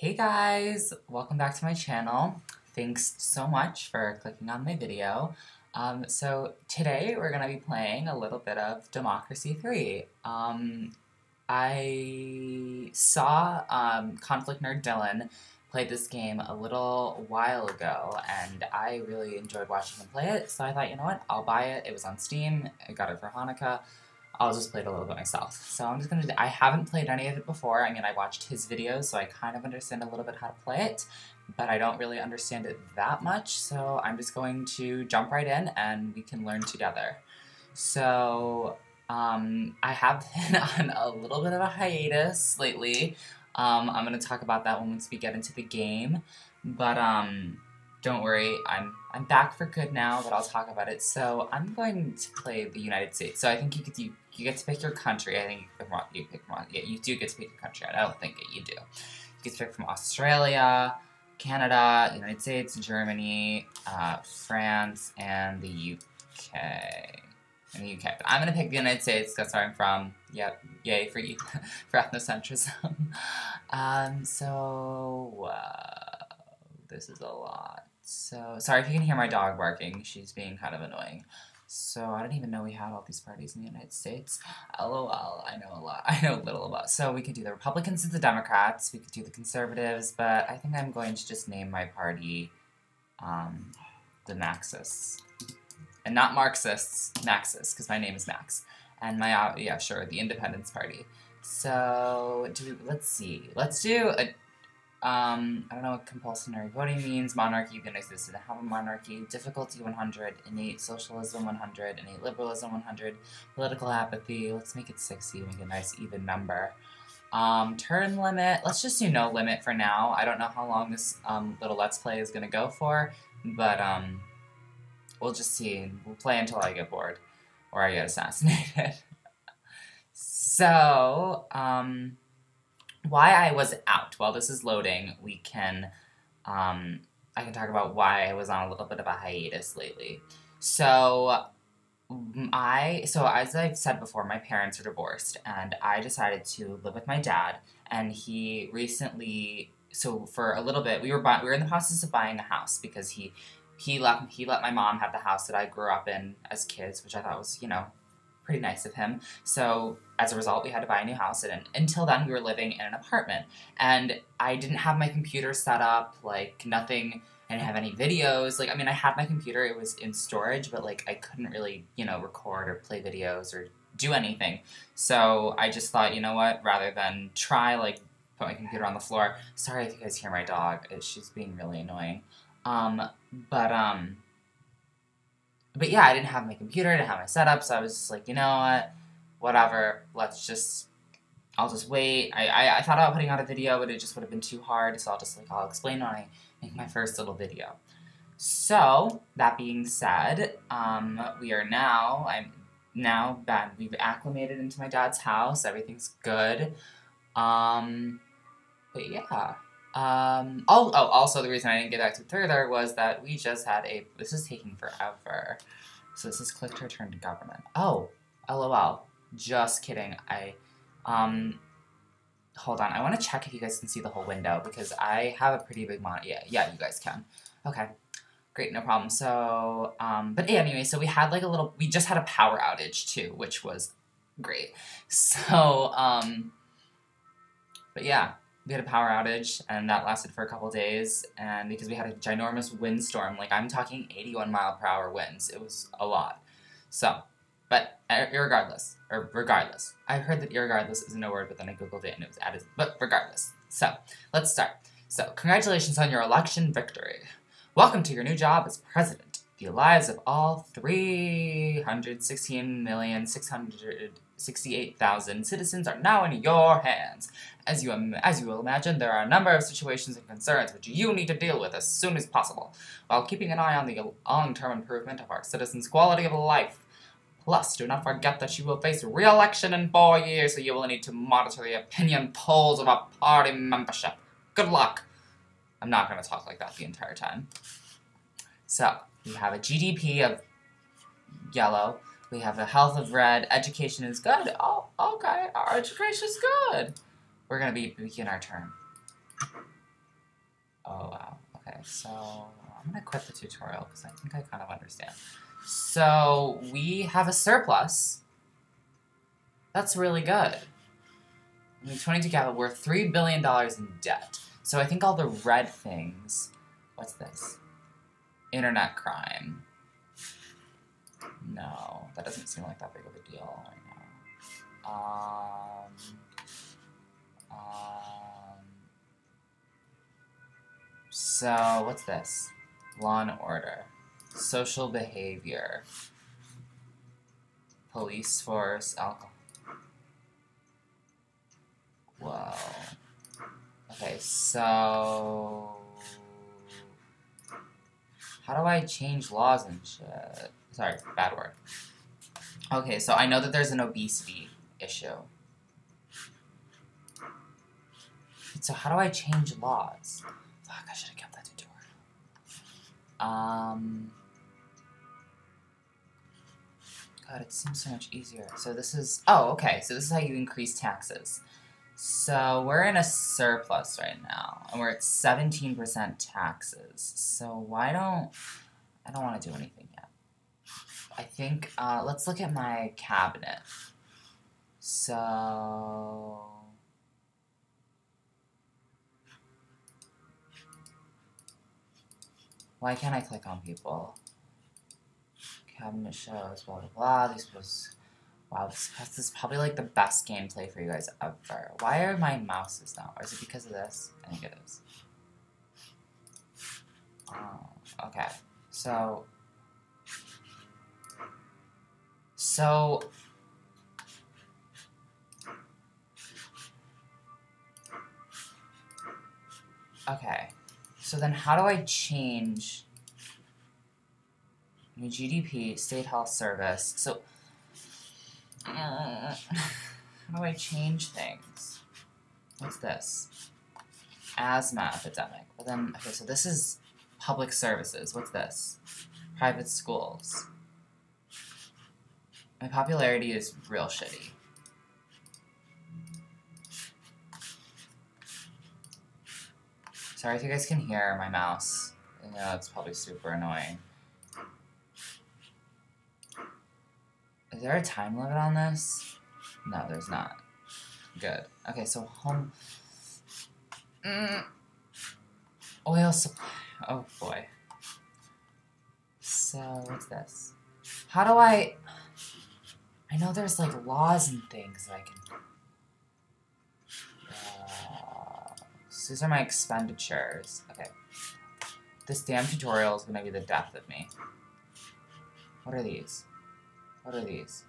Hey guys, welcome back to my channel. Thanks so much for clicking on my video. Um, so today we're going to be playing a little bit of Democracy 3. Um, I saw um, Conflict Nerd Dylan play this game a little while ago and I really enjoyed watching him play it, so I thought, you know what, I'll buy it. It was on Steam, I got it for Hanukkah. I'll just play it a little bit myself. So I'm just gonna, I haven't played any of it before. I mean, I watched his videos, so I kind of understand a little bit how to play it, but I don't really understand it that much, so I'm just going to jump right in and we can learn together. So, um, I have been on a little bit of a hiatus lately. Um, I'm gonna talk about that once we get into the game, but, um, don't worry, I'm I'm back for good now, but I'll talk about it. So I'm going to play the United States. So I think you get you, you get to pick your country. I think you pick from you pick yeah, you do get to pick your country. I don't think it, you do. You get to pick from Australia, Canada, United States, Germany, uh, France, and the UK. And the UK. But I'm gonna pick the United States. That's where I'm from. Yep, yay for you for ethnocentrism. um, so uh, this is a lot. So, sorry if you can hear my dog barking. She's being kind of annoying. So, I didn't even know we had all these parties in the United States. LOL, I know a lot. I know little about. So, we could do the Republicans and the Democrats. We could do the Conservatives. But I think I'm going to just name my party um, the Maxists. And not Marxists, Maxis, because my name is Max. And my, uh, yeah, sure, the Independence Party. So, do we, let's see. Let's do a um, I don't know what compulsory voting means. Monarchy, you can exist in have a monarchy. Difficulty 100. Innate socialism 100. Innate liberalism 100. Political apathy. Let's make it 60. Make a nice even number. Um, turn limit. Let's just do no limit for now. I don't know how long this um, little let's play is going to go for, but um, we'll just see. We'll play until I get bored or I get assassinated. so, um, why I was out. While this is loading, we can, um, I can talk about why I was on a little bit of a hiatus lately. So, I, so as I've said before, my parents are divorced, and I decided to live with my dad, and he recently, so for a little bit, we were, we were in the process of buying a house because he, he let, he let my mom have the house that I grew up in as kids, which I thought was, you know, pretty nice of him. So as a result, we had to buy a new house. And until then, we were living in an apartment. And I didn't have my computer set up, like nothing. I didn't have any videos. Like, I mean, I had my computer, it was in storage, but like I couldn't really, you know, record or play videos or do anything. So I just thought, you know what, rather than try, like, put my computer on the floor. Sorry if you guys hear my dog. She's being really annoying. Um, but, um, but yeah, I didn't have my computer, I didn't have my setup, so I was just like, you know what, whatever, let's just, I'll just wait. I, I, I thought about putting out a video, but it just would have been too hard, so I'll just like, I'll explain when I make my first little video. So, that being said, um, we are now, I'm now bad. We've acclimated into my dad's house, everything's good. Um, but yeah. Um, oh, oh, also the reason I didn't get back to further was that we just had a, this is taking forever. So this is click to return to government. Oh, lol. Just kidding. I, um, hold on. I want to check if you guys can see the whole window because I have a pretty big monitor. Yeah, yeah, you guys can. Okay. Great, no problem. So, um, but anyway, so we had like a little, we just had a power outage too, which was great. So, um, but yeah, we had a power outage and that lasted for a couple days and because we had a ginormous windstorm like i'm talking 81 mile per hour winds it was a lot. So but uh, regardless or regardless i heard that regardless isn't a word but then i googled it and it was added but regardless. So let's start. So congratulations on your election victory. Welcome to your new job as president. The lives of all 316,668,000 citizens are now in your hands. As you, as you will imagine, there are a number of situations and concerns which you need to deal with as soon as possible, while keeping an eye on the long-term improvement of our citizens' quality of life. Plus, do not forget that you will face re-election in four years, so you will need to monitor the opinion polls of party membership. Good luck! I'm not going to talk like that the entire time. So, we have a GDP of yellow. We have a health of red. Education is good. Oh, okay. Our education is good. We're going to be begin our turn. Oh, wow. Okay, so I'm gonna quit the tutorial because I think I kind of understand. So we have a surplus. That's really good. I mean, 22 capital, we're $3 billion in debt. So I think all the red things, what's this? Internet crime. No, that doesn't seem like that big of a deal right now. Um, um, so, what's this? Law and order. Social behavior. Police force, alcohol. Whoa. Okay, so... How do I change laws and shit? Sorry, bad word. Okay, so I know that there's an obesity issue. So how do I change laws? Fuck, I should have kept that tutorial. Um... God, it seems so much easier. So this is... Oh, okay. So this is how you increase taxes. So we're in a surplus right now, and we're at 17% taxes. So why don't... I don't want to do anything. I think, uh, let's look at my cabinet. So... Why can't I click on people? Cabinet shows, blah blah blah. These was Wow, this, this is probably like the best gameplay for you guys ever. Why are my mouses down? Or is it because of this? I think it is. Oh, okay. So... So... Okay. So then how do I change... GDP, State Health Service. So uh, how do I change things? What's this? Asthma epidemic. But then, okay, so this is public services. What's this? Private schools. My popularity is real shitty. Sorry if you guys can hear my mouse. I know it's probably super annoying. Is there a time limit on this? No, there's not. Good. Okay, so home... Mm. Oil supply. Oh, boy. So, what's this? How do I... I know there's, like, laws and things that I can... Uh, so these are my expenditures. Okay. This damn tutorial is gonna be the death of me. What are these? What are these?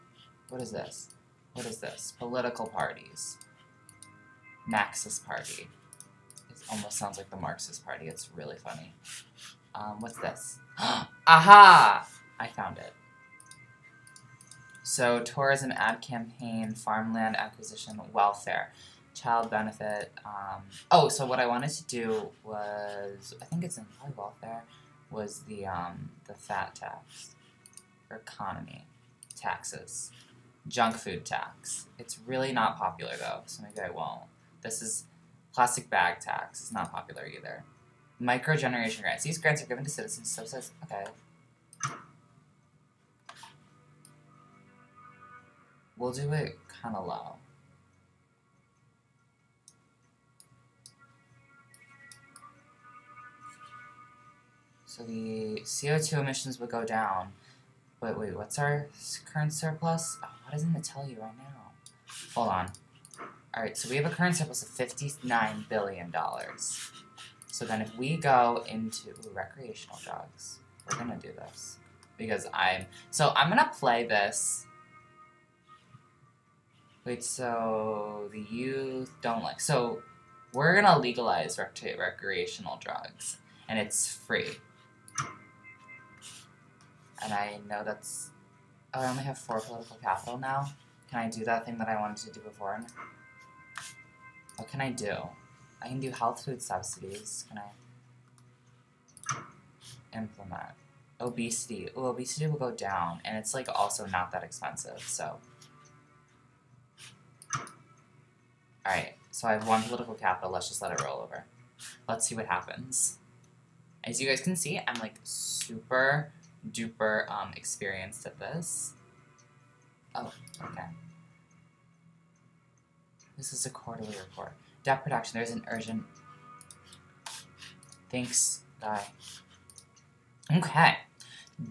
What is this? What is this? Political parties. Marxist Party. It almost sounds like the Marxist Party. It's really funny. Um, what's this? Aha! I found it. So, tourism ad campaign, farmland acquisition, welfare, child benefit. Um, oh, so what I wanted to do was, I think it's in probably welfare, was the um, the fat tax or economy taxes. Junk food tax. It's really not popular though, so maybe I won't. This is plastic bag tax. It's not popular either. Micro generation grants. These grants are given to citizens. Subsidies. Okay. We'll do it kind of low. So the CO2 emissions would go down. Wait, wait, what's our current surplus? Oh, why doesn't it tell you right now? Hold on. Alright, so we have a current surplus of $59 billion. So then if we go into ooh, recreational drugs, we're gonna do this. Because I'm... So I'm gonna play this... Wait, so the youth don't like... So we're gonna legalize rec recreational drugs. And it's free. And I know that's... Oh, I only have four political capital now. Can I do that thing that I wanted to do before? What can I do? I can do health food subsidies. Can I implement? Obesity. Ooh, obesity will go down. And it's like also not that expensive, so. Alright, so I have one political capital. Let's just let it roll over. Let's see what happens. As you guys can see, I'm like super duper um, experienced at this. Oh, okay. This is a quarterly report. Debt production, there's an urgent... Thanks, guy. Okay.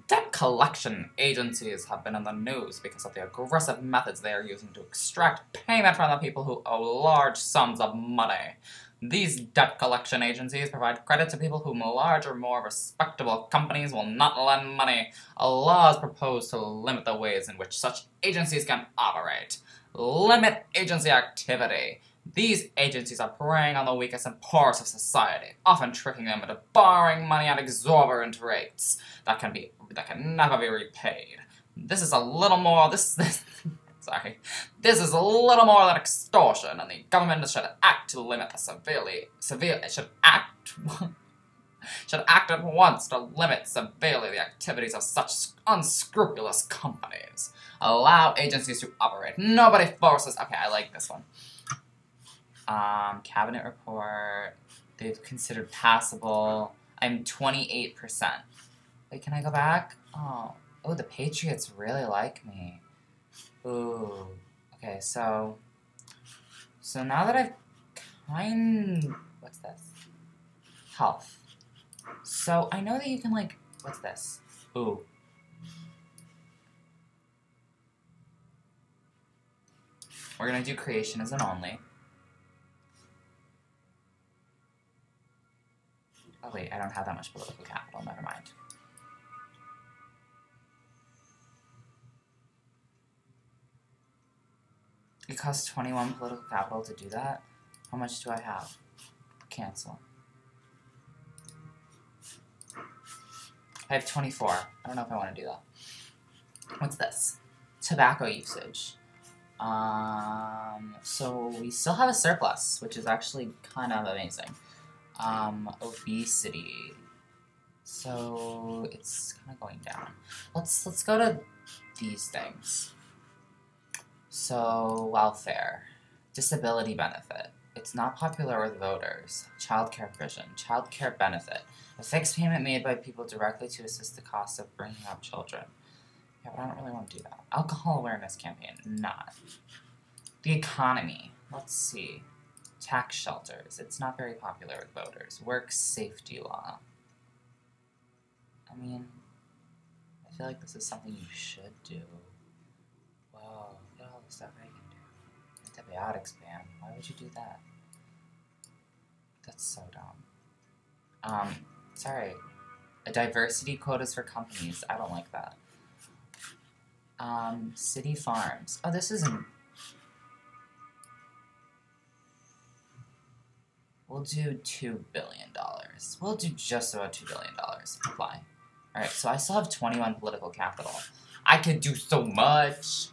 Debt collection agencies have been in the news because of the aggressive methods they are using to extract payment from the people who owe large sums of money. These debt collection agencies provide credit to people whom large or more respectable companies will not lend money. A law is proposed to limit the ways in which such agencies can operate. Limit agency activity. These agencies are preying on the weakest and poorest of society, often tricking them into borrowing money at exorbitant rates that can be that can never be repaid. This is a little more this this Sorry. This is a little more than extortion, and the government should act to limit the severely, severe, it should act, should act at once to limit severely the activities of such unscrupulous companies. Allow agencies to operate. Nobody forces, okay, I like this one. Um, cabinet report, they've considered passable. I'm 28%. Wait, can I go back? Oh, oh, the Patriots really like me. Ooh. Okay, so... So now that I've kind... What's this? Health. So I know that you can, like... What's this? Ooh. We're gonna do creation as an only. Oh wait, I don't have that much political capital, never mind. It costs 21 political capital to do that. How much do I have? Cancel. I have 24. I don't know if I want to do that. What's this? Tobacco usage. Um, so we still have a surplus, which is actually kind of amazing. Um, obesity. So it's kind of going down. Let's let's go to these things. So, welfare. Disability benefit. It's not popular with voters. Childcare provision. Childcare benefit. A fixed payment made by people directly to assist the cost of bringing up children. Yeah, but I don't really want to do that. Alcohol awareness campaign. Not. The economy. Let's see. Tax shelters. It's not very popular with voters. Work safety law. I mean, I feel like this is something you should do Wow, look at all the stuff I can do. Antibiotics ban. Why would you do that? That's so dumb. Um, sorry. A diversity quotas for companies. I don't like that. Um, city farms. Oh, this isn't... We'll do $2 billion. We'll do just about $2 billion. Apply. Alright, so I still have 21 political capital. I could do so much.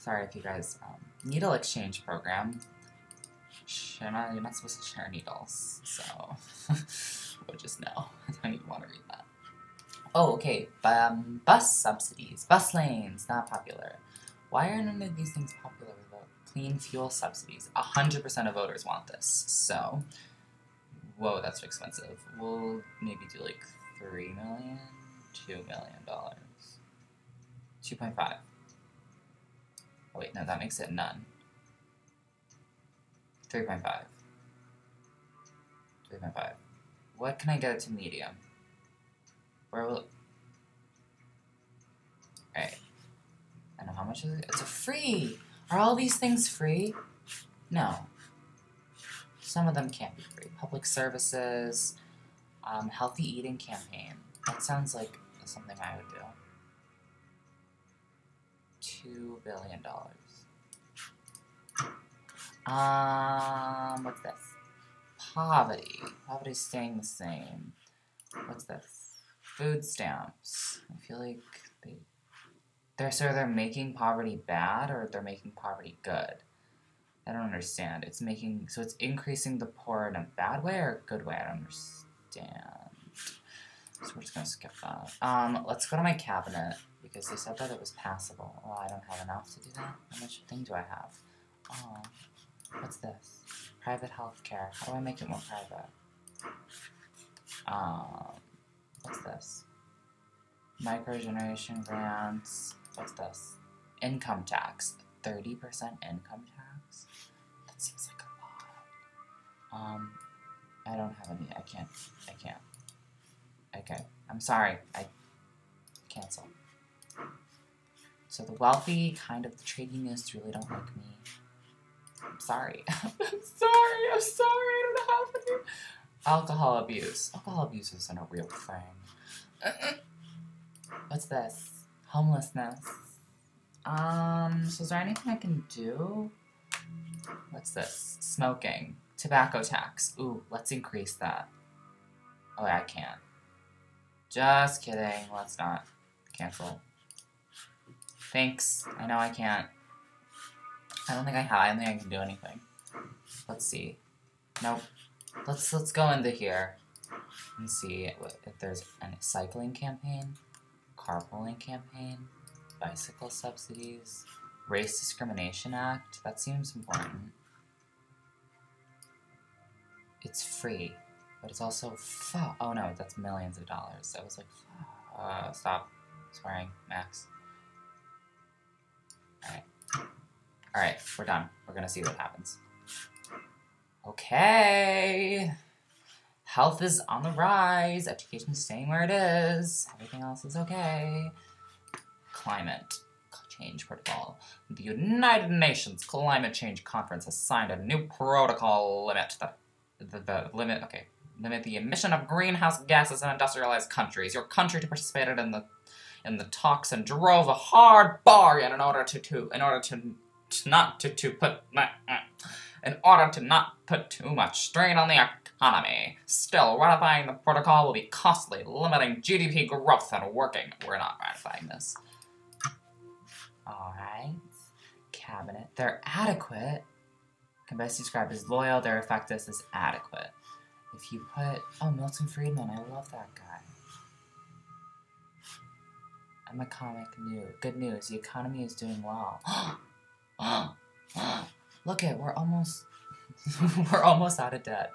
Sorry if you guys, um, needle exchange program. You're not, you're not supposed to share needles, so we'll just know. I don't even want to read that. Oh, okay. Um, bus subsidies, bus lanes, not popular. Why are none of these things popular? Clean fuel subsidies. 100% of voters want this, so... Whoa, that's expensive. We'll maybe do like 3 million, $2 million. 2.5. Oh wait, no, that makes it none. 3.5. 3.5. What can I get it to medium? Where will... Alright. I know how much is it? It's a free! Are all these things free? No. Some of them can't be free. Public services, um, healthy eating campaign. That sounds like something I would do two billion dollars. Um, what's this? Poverty. Poverty's staying the same. What's this? Food stamps. I feel like they're so they're making poverty bad or they're making poverty good. I don't understand. It's making so it's increasing the poor in a bad way or a good way. I don't understand. So we're just gonna skip that. Um, let's go to my cabinet because they said that it was passable. Well, I don't have enough to do that. How much thing do I have? Oh, what's this? Private healthcare. How do I make it more private? Um, what's this? Microgeneration grants. What's this? Income tax. 30% income tax? That seems like a lot. Um, I don't have any. I can't. I can't. Okay. I'm sorry. I cancel. So the wealthy, kind of the trade unionists really don't like me. I'm sorry. I'm sorry. I'm sorry. I don't know how to do. Alcohol abuse. Alcohol abuse isn't a real thing. What's this? Homelessness. Um, so is there anything I can do? What's this? Smoking. Tobacco tax. Ooh, let's increase that. Oh, I can't. Just kidding. Let's not. Cancel. Thanks. I know I can't. I don't think I have. I don't think I can do anything. Let's see. Nope. Let's let's go into here and see if there's a cycling campaign, carpooling campaign, bicycle subsidies, race discrimination act. That seems important. It's free, but it's also fu- Oh no, that's millions of dollars. I was like, uh, stop swearing, Max. Alright. Alright, we're done. We're gonna see what happens. Okay. Health is on the rise. Education is staying where it is. Everything else is okay. Climate change protocol. The United Nations Climate Change Conference has signed a new protocol limit the, the limit okay limit the emission of greenhouse gases in industrialized countries. Your country to participate in the in the talks and drove a hard bargain in order to, to in order to, to not to, to put uh, in order to not put too much strain on the economy. Still, ratifying the protocol will be costly, limiting GDP growth and working. We're not ratifying this. Alright. Cabinet. They're adequate. Can best describe as loyal, their effectiveness is adequate. If you put... Oh, Milton Friedman. I love that guy. I'm a comic new. Good news. The economy is doing well. Look at we're almost we're almost out of debt.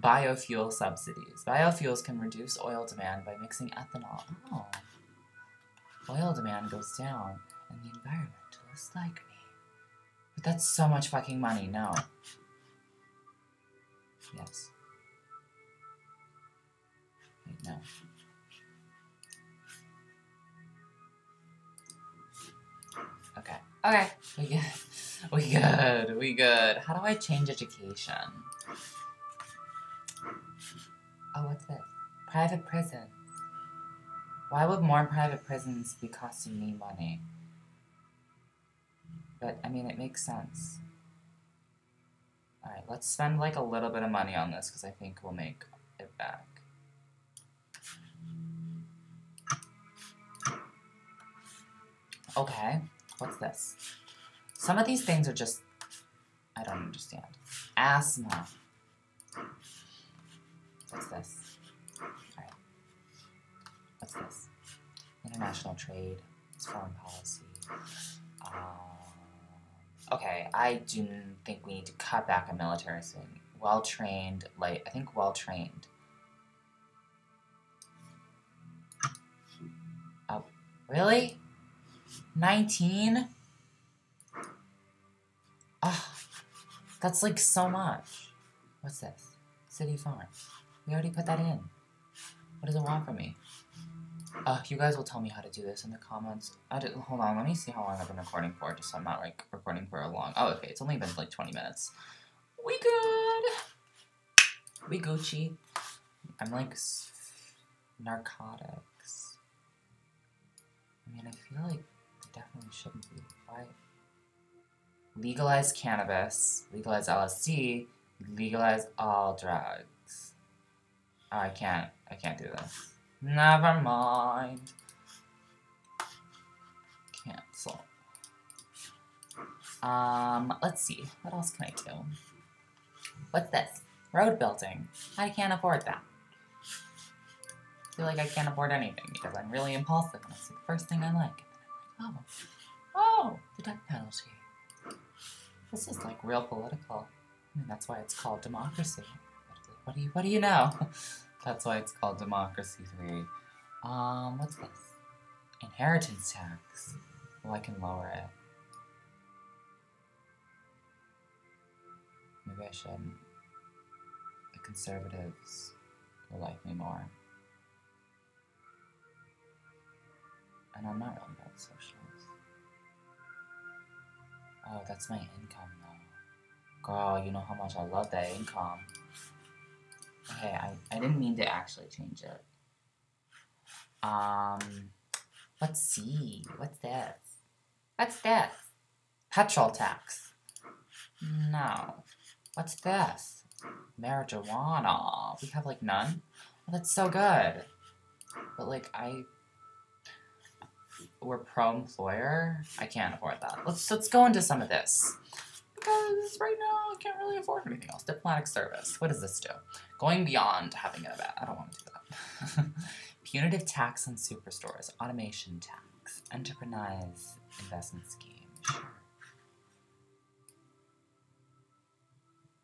Biofuel subsidies. Biofuels can reduce oil demand by mixing ethanol. Oh. Oil demand goes down and the environmentalists like me. But that's so much fucking money, no. Yes. Wait, no. Okay. Okay. We good. We good. We good. How do I change education? Oh, what's this? Private prisons. Why would more private prisons be costing me money? But, I mean, it makes sense. Alright, let's spend like a little bit of money on this because I think we'll make it back. Okay, what's this? Some of these things are just, I don't understand. Asthma. What's this? Alright. What's this? International trade. It's foreign policy. Um, okay, I do think we need to cut back on military spending. Well trained, like, I think well trained. Oh, really? 19? Oh, that's like so much. What's this? City Farm. We already put that in. What does it want from me? Uh, you guys will tell me how to do this in the comments. I did, hold on, let me see how long I've been recording for, just so I'm not like recording for a long. Oh, okay, it's only been like 20 minutes. We good. We Gucci. I'm like narcotics. I mean, I feel like definitely shouldn't be. Why? Legalize cannabis, legalize LSD, legalize all drugs. I can't. I can't do this. Never mind. Cancel. Um, let's see. What else can I do? What's this? Road building. I can't afford that. I feel like I can't afford anything because I'm really impulsive and it's the first thing I like. Oh. Oh, the death penalty. This is like real political. I mean, that's why it's called democracy. What do you What do you know? that's why it's called democracy three. Um, what's this? Inheritance tax. Well, I can lower it. Maybe I should. The conservatives will like me more. And I'm not really that socialist. Oh, that's my income though. Girl, you know how much I love that income. Okay, I, I didn't mean to actually change it. Um, let's see. What's this? What's this? Petrol tax. No. What's this? Marijuana. We have like none? Well, that's so good. But like, I we're pro-employer, I can't afford that. Let's let's go into some of this. Because right now I can't really afford anything else. Diplomatic service. What does this do? Going beyond having it bad. I don't want to do that. Punitive tax on superstores. Automation tax. Enterprise investment scheme.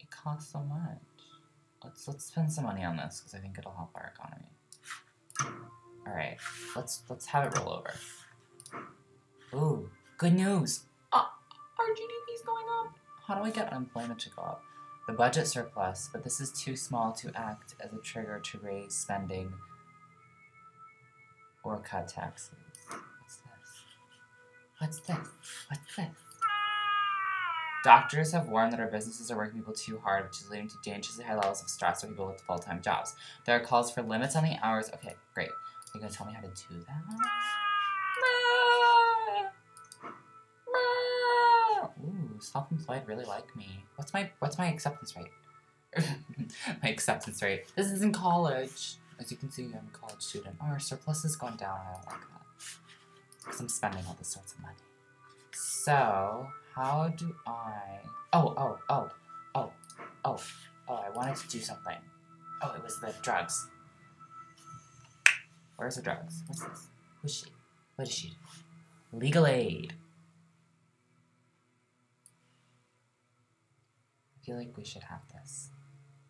It costs so much. Let's let's spend some money on this because I think it'll help our economy. All right, let's let's have it roll over. Ooh, good news. Uh, our GDP's going up. How do I get unemployment to go up? The budget surplus, but this is too small to act as a trigger to raise spending or cut taxes. What's this? What's this? What's this? Doctors have warned that our businesses are working people too hard, which is leading to dangerously high levels of stress for people with full-time jobs. There are calls for limits on the hours. Okay, great. Are you gonna tell me how to do that? Self-employed really like me. What's my what's my acceptance rate? my acceptance rate. This is in college. As you can see, I'm a college student. Our surplus is going down. I don't like that. Because I'm spending all this sorts of money. So, how do I... Oh, oh, oh, oh, oh, oh, I wanted to do something. Oh, it was the drugs. Where's the drugs? What's this? Who's she? What is she? Legal aid. Feel like we should have this.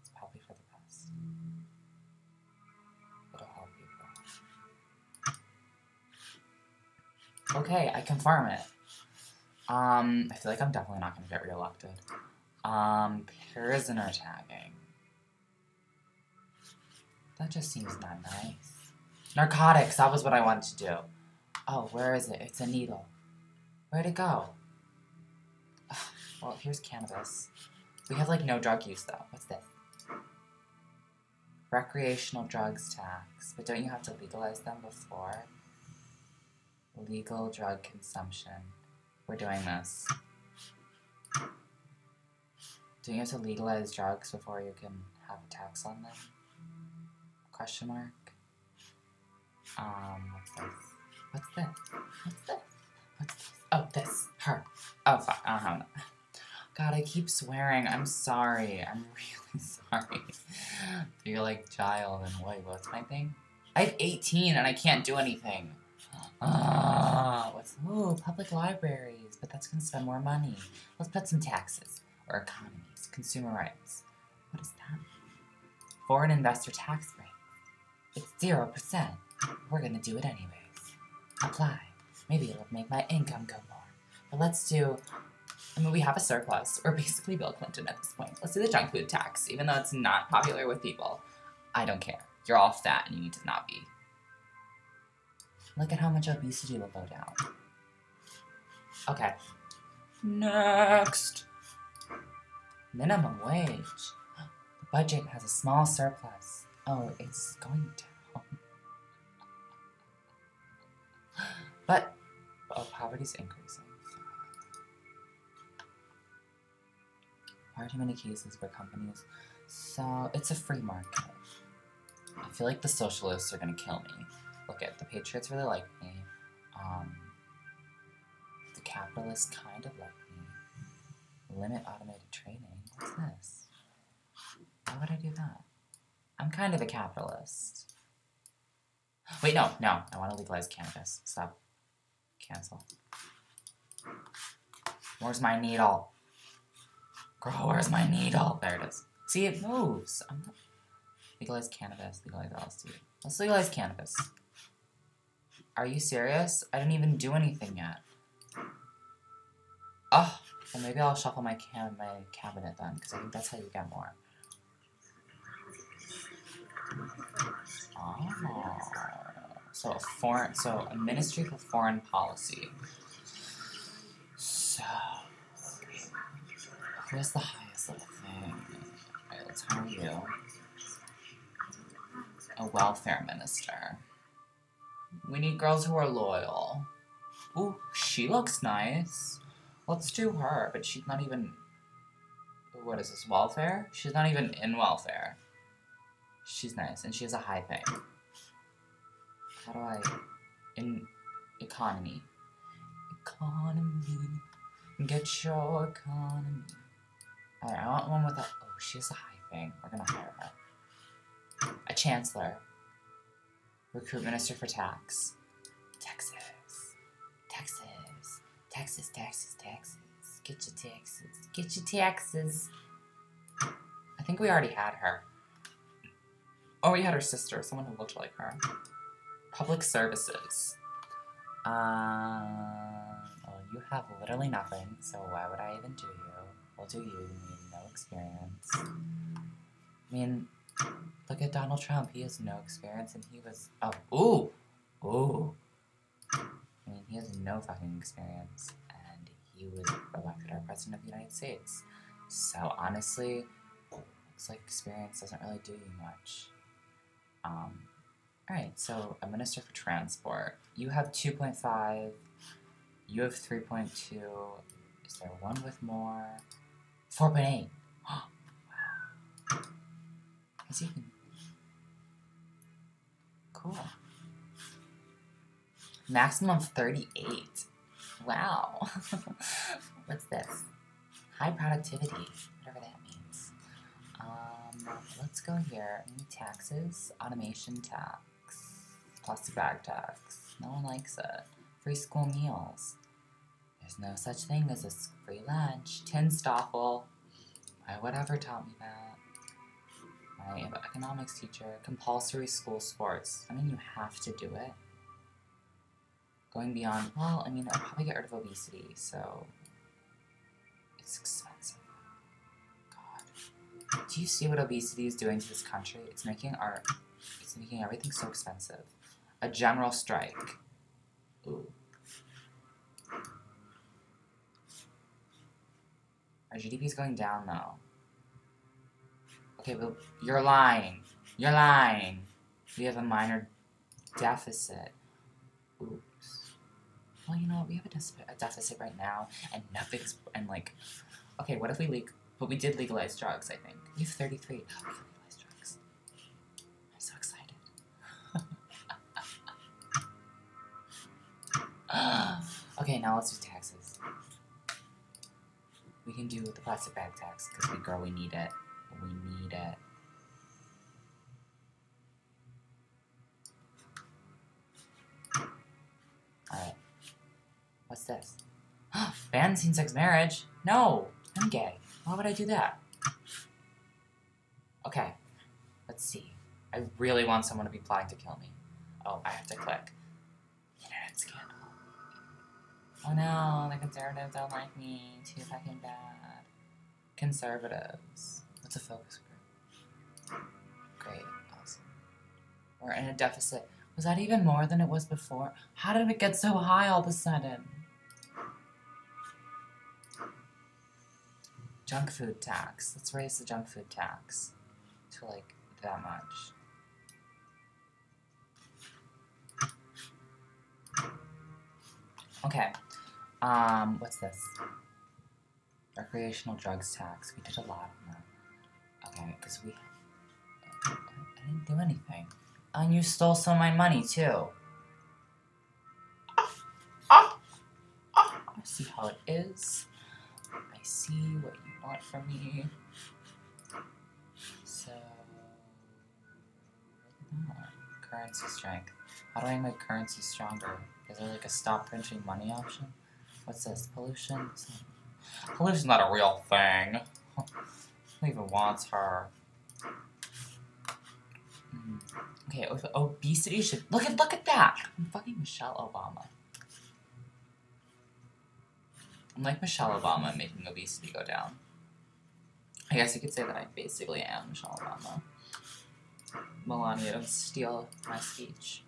It's probably for the best. It'll help people. Okay, I confirm it. Um, I feel like I'm definitely not gonna get reelected. Um, prisoner tagging. That just seems not nice. Narcotics, that was what I wanted to do. Oh, where is it? It's a needle. Where'd it go? Ugh, well, here's cannabis. We have, like, no drug use, though. What's this? Recreational drugs tax. But don't you have to legalize them before? Legal drug consumption. We're doing this. Do you have to legalize drugs before you can have a tax on them? Question mark. Um, what's this? What's this? What's this? What's this? Oh, this. Her. Oh, fuck. I don't have that. God, I keep swearing. I'm sorry. I'm really sorry. You're like child and wait, what's my thing? I have 18 and I can't do anything. Ah, what's ooh, public libraries, but that's gonna spend more money. Let's put some taxes or economies, consumer rights. What is that? Foreign investor tax break. It's zero percent. We're gonna do it anyways. Apply. Maybe it'll make my income go more. But let's do. I mean, we have a surplus. We're basically Bill Clinton at this point. Let's do the junk food tax, even though it's not popular with people. I don't care. You're all fat and you need to not be. Look at how much obesity will go down. Okay. Next. Minimum wage. The budget has a small surplus. Oh, it's going down. But, oh, poverty's increasing. Far too many cases where companies. So, it's a free market. I feel like the socialists are gonna kill me. Look at the Patriots really like me. Um, the capitalists kind of like me. Limit automated trading. What's this? Why would I do that? I'm kind of a capitalist. Wait, no, no. I want to legalize cannabis. Stop. Cancel. Where's my needle? Girl, where's my needle? There it is. See, it moves. I'm not... Legalize cannabis. Legalize LSD. Let's legalize cannabis. Are you serious? I didn't even do anything yet. Oh, well maybe I'll shuffle my cam my cabinet then, because I think that's how you get more. Oh. So a foreign so a ministry for foreign policy. So who's the highest little thing? Alright, let's hire you. A welfare minister. We need girls who are loyal. Ooh, she looks nice. Let's do her, but she's not even... What is this, welfare? She's not even in welfare. She's nice, and she has a high pay. How do I... In... Economy. Economy. Get your economy. Alright, I want one with a... Oh, she has a high thing. We're gonna hire her. A chancellor. Recruit minister for tax. Texas. Texas. Texas, Texas, Texas. Get your taxes. Get your taxes. I think we already had her. Oh, we had her sister, someone who looked like her. Public services. Um, well, you have literally nothing, so why would I even do you? We'll do you, mean no experience. I mean, look at Donald Trump, he has no experience and he was, oh, ooh, ooh. I mean, he has no fucking experience and he was elected our president of the United States. So honestly, looks like experience doesn't really do you much. Um, Alright, so a minister for transport. You have 2.5. You have 3.2. Is there one with more? 4.8. wow. Is even... Cool. Maximum 38. Wow. What's this? High productivity. Whatever that means. Um, let's go here. Taxes. Automation tax plastic bag tax. No one likes it. Free school meals. There's no such thing as a free lunch. TANSTAAFL. My whatever taught me that. My economics teacher. Compulsory school sports. I mean, you have to do it. Going beyond, well, I mean, I'll probably get rid of obesity, so it's expensive. God. Do you see what obesity is doing to this country? It's making our, it's making everything so expensive. A general strike. Ooh. Our GDP is going down now. Okay, but you're lying. You're lying. We have a minor deficit. Oops. Well, you know, we have a, a deficit right now, and nothing's, and like, okay, what if we leak, but we did legalize drugs, I think. We have 33. Oh, legalized drugs. I'm so excited. okay, now let's do taxes. We can do the plastic bag tax, because we, girl, we need it. We need it. Alright. What's this? Ban same-sex marriage? No! I'm gay. Why would I do that? Okay. Let's see. I really want someone to be plotting to kill me. Oh, I have to click. Oh no, the conservatives don't like me. Too fucking bad. Conservatives. What's a focus group? Great. Awesome. We're in a deficit. Was that even more than it was before? How did it get so high all of a sudden? Junk food tax. Let's raise the junk food tax to like that much. Okay. Um, what's this? Recreational drugs tax. We did a lot on that. Okay, because we... I, I didn't do anything. And you stole some of my money, too. I see how it is. I see what you want from me. So... Currency strength. How do I make currency stronger? Is there like a stop printing money option? What's this? Pollution? Pollution's not a real thing. Who even wants her? Mm. Okay, obesity should look at look at that. I'm fucking Michelle Obama. I'm like Michelle Obama making obesity go down. I guess you could say that I basically am Michelle Obama. Melania, don't steal my speech.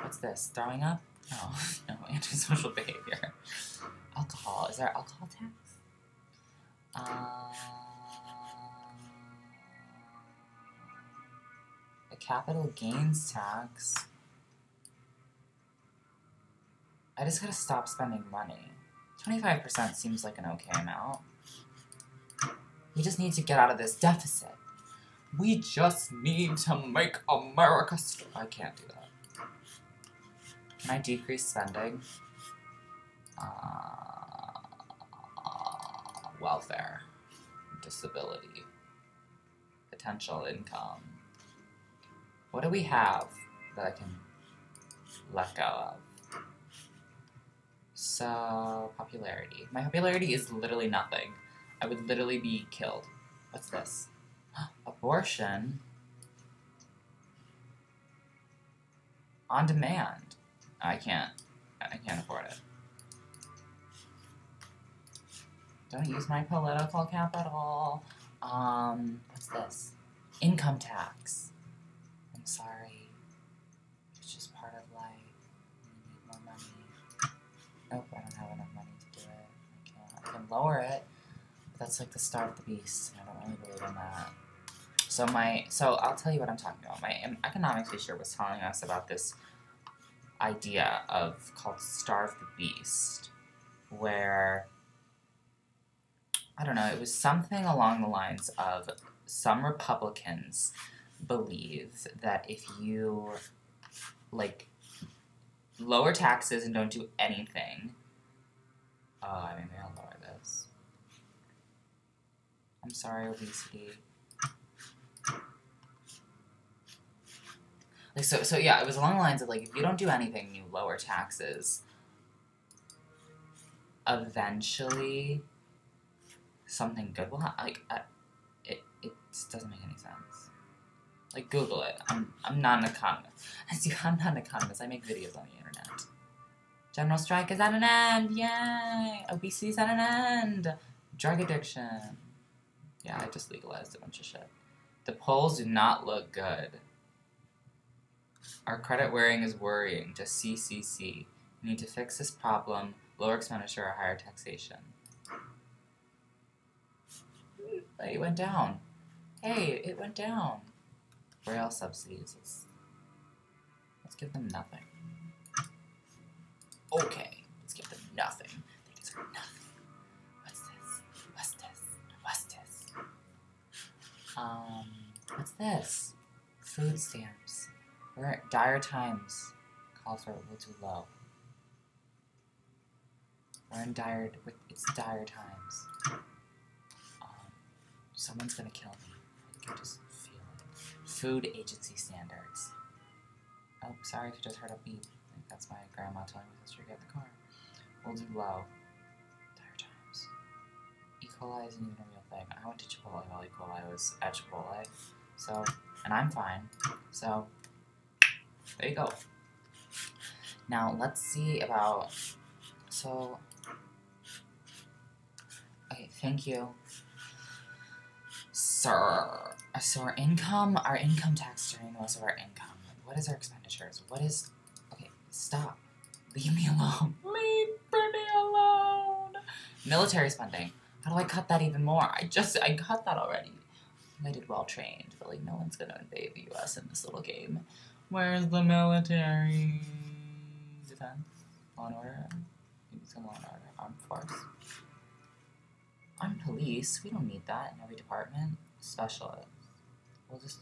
What's this? Throwing up? No, no, antisocial behavior. Alcohol. Is there alcohol tax? Uh, a capital gains tax. I just gotta stop spending money. 25% seems like an okay amount. We just need to get out of this deficit. We just need to make America. I can't do that. Can I decrease spending? Uh, welfare. Disability. Potential income. What do we have that I can let go of? So, popularity. My popularity is literally nothing. I would literally be killed. What's this? Abortion? On demand. I can't. I can't afford it. Don't use my political capital. Um, what's this? Income tax. I'm sorry. It's just part of life. We need more money. Nope, I don't have enough money to do it. I can't. I can lower it, but that's like the start of the beast. I don't really believe in that. So my, so I'll tell you what I'm talking about. My economics teacher was telling us about this idea of called Starve the Beast, where I don't know, it was something along the lines of some Republicans believe that if you like lower taxes and don't do anything, oh, I mean, I'll lower this. I'm sorry, obesity. Like so, so yeah, it was along the lines of like if you don't do anything, you lower taxes. Eventually, something good will happen. Like, uh, it it doesn't make any sense. Like Google it. I'm I'm not an economist. As you, I'm not an economist. I make videos on the internet. General strike is at an end. Yay! Obesity is at an end. Drug addiction. Yeah, I just legalized a bunch of shit. The polls do not look good. Our credit wearing is worrying. Just CCC. We need to fix this problem. Lower expenditure or higher taxation. It went down. Hey, it went down. Rail subsidies. Let's, let's give them nothing. Okay, let's give them nothing. They deserve nothing. What's this? What's this? What's this? Um, what's this? Food stamps. We're at dire times. Calls for will too low. We're in dire, it's dire times. Um, someone's gonna kill me. I can just feel it. Food agency standards. Oh, sorry if you just heard a beep. That's my grandma telling me to get the car. We'll do low. Dire times. E. coli isn't even a real thing. I went to Chipotle while E. coli was at Chipotle. So, and I'm fine. So, there you go. Now, let's see about... So... Okay, thank you. Sir. So our income, our income tax during most of our income. What is our expenditures? What is... Okay, stop. Leave me alone. Leave me alone. Military spending. How do I cut that even more? I just, I cut that already. I did well trained, but like no one's gonna invade the US in this little game. Where's the military? Defense? Law and order? Maybe some law and order. Armed force. Armed police? We don't need that in every department. Specialists. We'll just,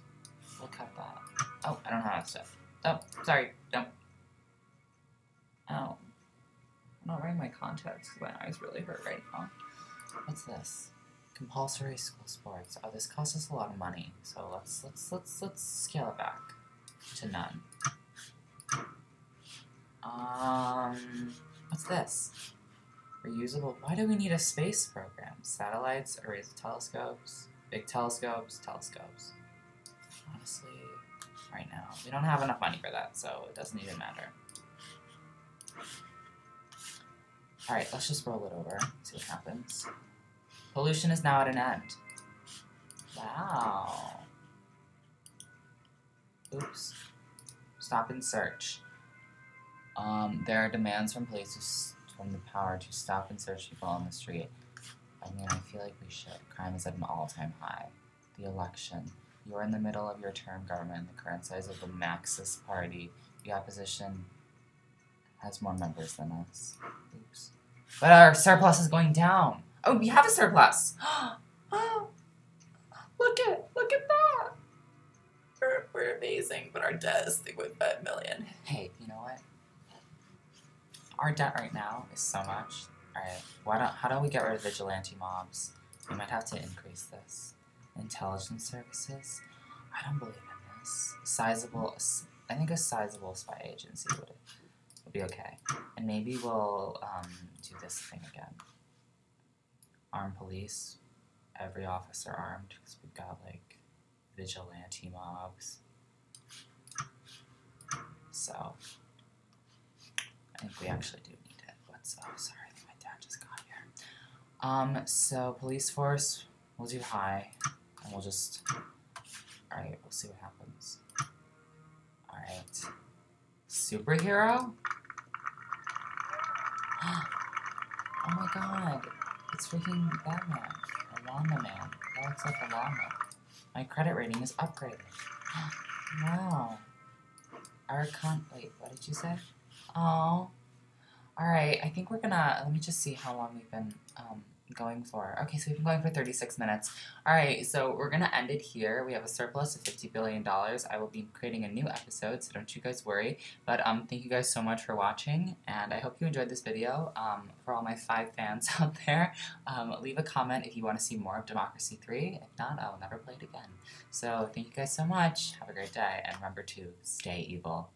we'll cut that. Oh, I don't have that stuff. Oh, sorry. Don't. Oh. I'm not wearing my contacts my eyes really hurt right now. What's this? Compulsory school sports. Oh, this costs us a lot of money. So let's let's let's let's scale it back to none. Um, what's this? Reusable. Why do we need a space program? Satellites, arrays of telescopes, big telescopes, telescopes. Honestly, right now, we don't have enough money for that, so it doesn't even matter. Alright, let's just roll it over, see what happens. Pollution is now at an end. Wow. Oops. Stop and search. Um, there are demands from police from the power to stop and search people on the street. I mean, I feel like we should. Crime is at an all-time high. The election. You're in the middle of your term government, the current size of the Marxist Party. The opposition has more members than us. Oops. But our surplus is going down. Oh, we have a surplus. oh, look at look at that. We're, we're amazing, but our debt is million. Hey, you know what? Our debt right now is so much. Alright, why don't how do we get rid of vigilante mobs? We might have to increase this. Intelligence services? I don't believe in this. Sizable I think a sizable spy agency would would be okay. And maybe we'll um, do this thing again. Armed police. Every officer armed because we've got like vigilante mobs. So I think we actually do need it. Let's oh sorry, my dad just got here. Um, so police force, we'll do high. And we'll just Alright, we'll see what happens. Alright. Superhero? oh my god. It's freaking Batman. A llama man. That looks like a llama. My credit rating is upgraded. wow. Archon wait, what did you say? Oh. Alright, I think we're gonna let me just see how long we've been um going for. Okay, so we've been going for 36 minutes. All right, so we're going to end it here. We have a surplus of $50 billion. I will be creating a new episode, so don't you guys worry. But um, thank you guys so much for watching, and I hope you enjoyed this video. Um, for all my five fans out there, um, leave a comment if you want to see more of Democracy 3. If not, I will never play it again. So thank you guys so much. Have a great day, and remember to stay evil.